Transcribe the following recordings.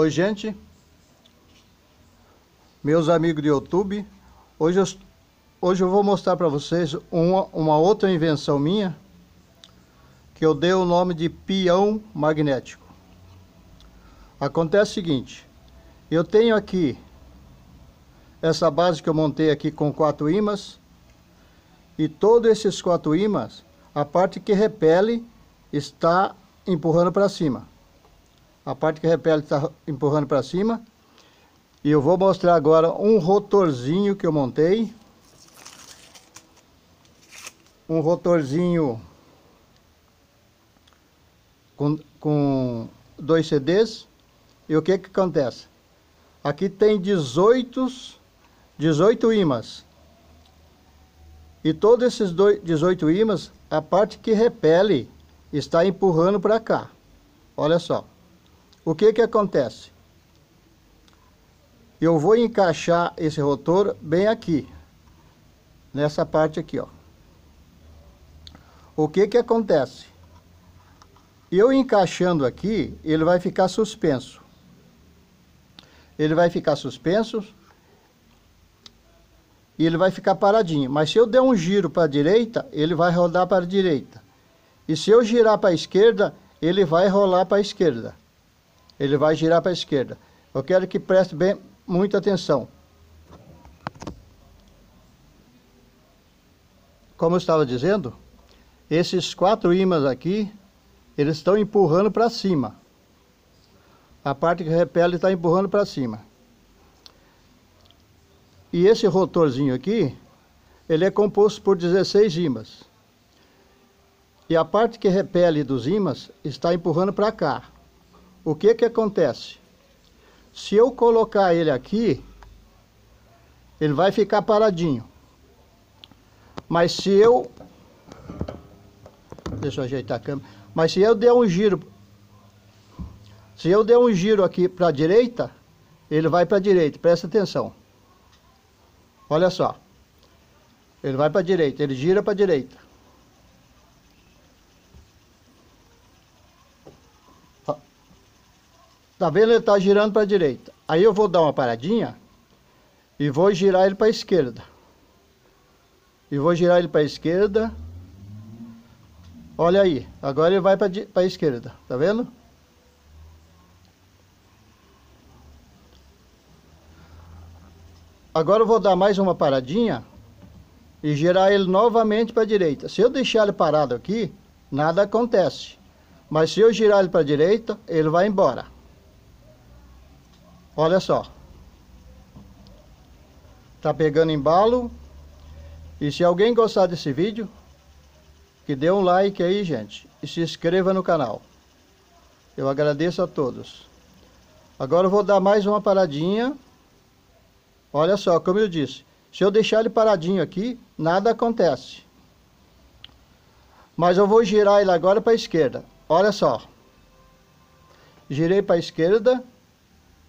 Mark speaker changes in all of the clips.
Speaker 1: Oi, gente. Meus amigos do YouTube. Hoje eu, hoje eu vou mostrar para vocês uma, uma outra invenção minha que eu dei o nome de peão magnético. Acontece o seguinte, eu tenho aqui essa base que eu montei aqui com quatro ímãs e todos esses quatro ímãs, a parte que repele está empurrando para cima a parte que repele está empurrando para cima. E eu vou mostrar agora um rotorzinho que eu montei. Um rotorzinho com, com dois CDs. E o que que acontece? Aqui tem 18, 18 ímãs. E todos esses dois, 18 ímãs, a parte que repele está empurrando para cá. Olha só. O que que acontece? Eu vou encaixar esse rotor bem aqui, nessa parte aqui, ó. O que que acontece? Eu encaixando aqui, ele vai ficar suspenso. Ele vai ficar suspenso e ele vai ficar paradinho. Mas se eu der um giro para a direita, ele vai rodar para a direita. E se eu girar para a esquerda, ele vai rolar para a esquerda ele vai girar para a esquerda. Eu quero que preste bem muita atenção. Como eu estava dizendo, esses quatro ímãs aqui, eles estão empurrando para cima. A parte que repele está empurrando para cima. E esse rotorzinho aqui, ele é composto por 16 ímãs. E a parte que repele dos ímãs está empurrando para cá o que que acontece? Se eu colocar ele aqui, ele vai ficar paradinho. Mas se eu... Deixa eu ajeitar a câmera. Mas se eu der um giro... Se eu der um giro aqui para a direita, ele vai para a direita. Presta atenção. Olha só. Ele vai para a direita, ele gira para a direita. Tá vendo? Ele está girando para a direita. Aí eu vou dar uma paradinha e vou girar ele para a esquerda. E vou girar ele para a esquerda. Olha aí, agora ele vai para a esquerda, tá vendo? Agora eu vou dar mais uma paradinha e girar ele novamente para a direita. Se eu deixar ele parado aqui, nada acontece. Mas se eu girar ele para a direita, ele vai embora. Olha só. Tá pegando embalo. E se alguém gostar desse vídeo, que dê um like aí, gente. E se inscreva no canal. Eu agradeço a todos. Agora eu vou dar mais uma paradinha. Olha só, como eu disse. Se eu deixar ele paradinho aqui, nada acontece. Mas eu vou girar ele agora para a esquerda. Olha só. Girei para a esquerda.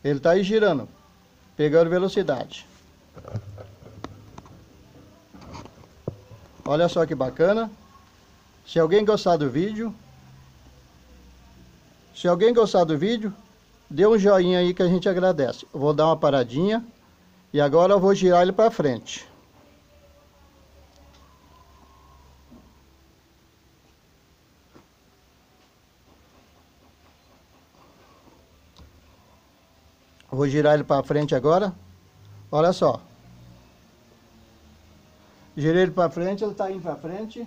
Speaker 1: Ele está aí girando, pegando velocidade. Olha só que bacana. Se alguém gostar do vídeo, se alguém gostar do vídeo, dê um joinha aí que a gente agradece. Vou dar uma paradinha e agora eu vou girar ele para frente. Vou girar ele para frente agora. Olha só. Girei ele para frente, ele está indo para frente.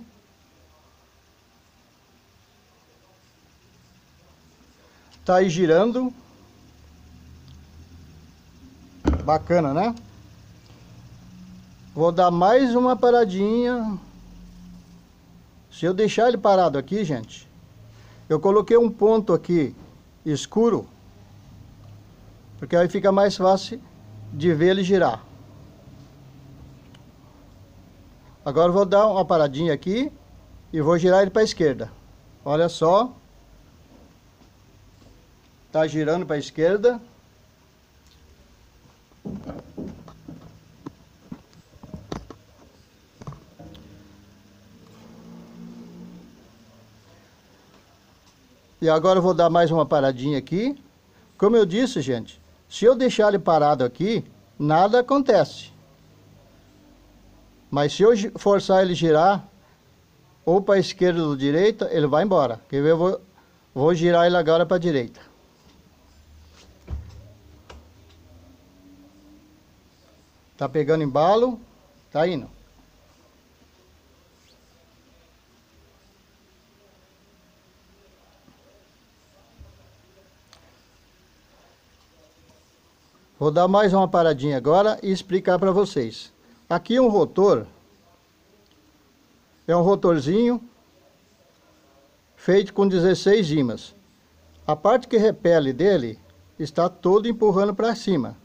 Speaker 1: Está aí girando. Bacana, né? Vou dar mais uma paradinha. Se eu deixar ele parado aqui, gente, eu coloquei um ponto aqui escuro porque aí fica mais fácil de ver ele girar. Agora vou dar uma paradinha aqui e vou girar ele para a esquerda. Olha só. Tá girando para a esquerda. E agora eu vou dar mais uma paradinha aqui Como eu disse, gente, se eu deixar ele parado aqui, nada acontece. Mas se eu forçar ele girar, ou para a esquerda ou direita, ele vai embora. Quer ver? Eu vou, vou girar ele agora para a direita. Tá pegando embalo, tá indo. Vou dar mais uma paradinha agora e explicar para vocês. Aqui um rotor, é um rotorzinho feito com 16 ímãs. A parte que repele dele está todo empurrando para cima,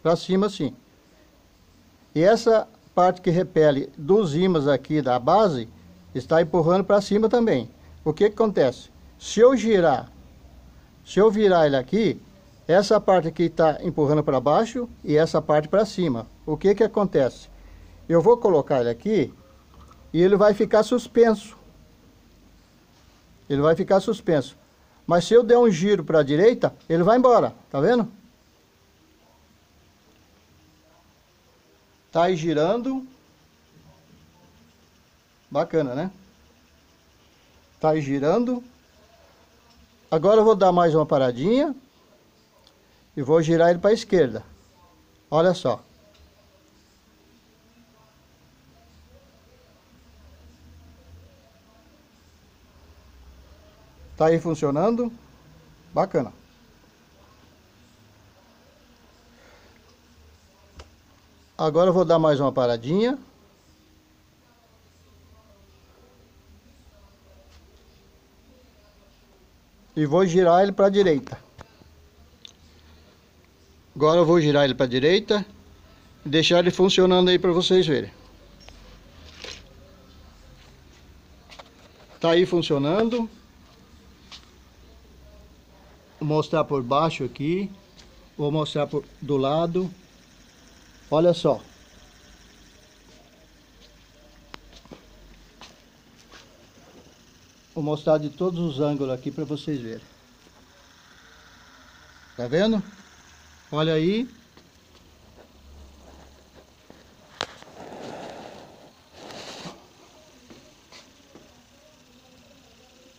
Speaker 1: para cima sim. E essa parte que repele dos ímãs aqui da base está empurrando para cima também. O que, que acontece? Se eu girar, se eu virar ele aqui, essa parte aqui está empurrando para baixo e essa parte para cima. O que que acontece? Eu vou colocar ele aqui e ele vai ficar suspenso. Ele vai ficar suspenso. Mas se eu der um giro para a direita, ele vai embora. Tá vendo? Tá aí girando. Bacana, né? Tá aí girando. Agora eu vou dar mais uma paradinha e vou girar ele para a esquerda. Olha só. Tá aí funcionando. Bacana. Agora eu vou dar mais uma paradinha. E vou girar ele para a direita. Agora eu vou girar ele para a direita e deixar ele funcionando aí para vocês verem. Tá aí funcionando. Vou mostrar por baixo aqui. Vou mostrar por, do lado. Olha só. Vou mostrar de todos os ângulos aqui para vocês verem. Tá vendo? Olha aí.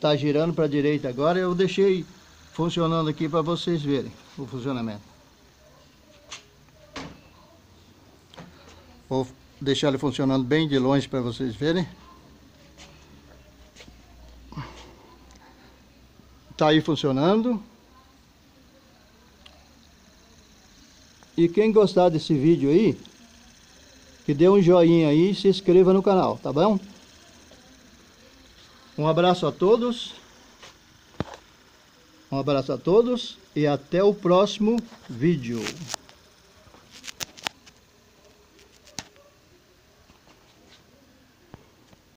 Speaker 1: Tá girando para a direita agora. Eu deixei funcionando aqui para vocês verem o funcionamento. Vou deixar ele funcionando bem de longe para vocês verem. Tá aí funcionando. E quem gostar desse vídeo aí, que dê um joinha aí e se inscreva no canal, tá bom? Um abraço a todos. Um abraço a todos e até o próximo vídeo.